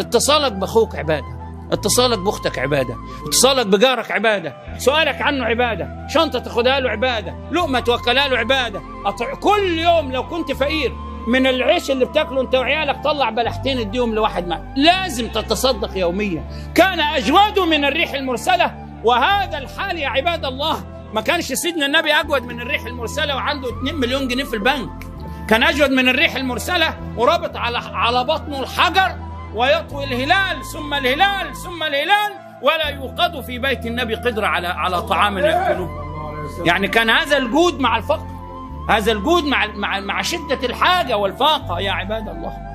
اتصالك بأخوك عبادة. اتصالك بأختك عبادة. اتصالك بجارك عبادة. سؤالك عنه عبادة. شنطة تاخدها له عبادة. لقمة توكلها له عبادة. أطع... كل يوم لو كنت فقير من العيش اللي بتاكله أنت وعيالك طلع بلحتين اديهم لواحد ما. لازم تتصدق يوميا. كان اجود من الريح المرسلة وهذا الحال يا عباد الله. ما كانش سيدنا النبي أجود من الريح المرسلة وعنده 2 مليون جنيه في البنك. كان أجود من الريح المرسلة ورابط على على بطنه الحجر ويطوي الهلال ثم الهلال ثم الهلال ولا يوقد في بيت النبي قدر على على طعام يأكله. يعني كان هذا الجود مع الفقر هذا الجود مع مع مع شدة الحاجة والفاقة. يا عباد الله.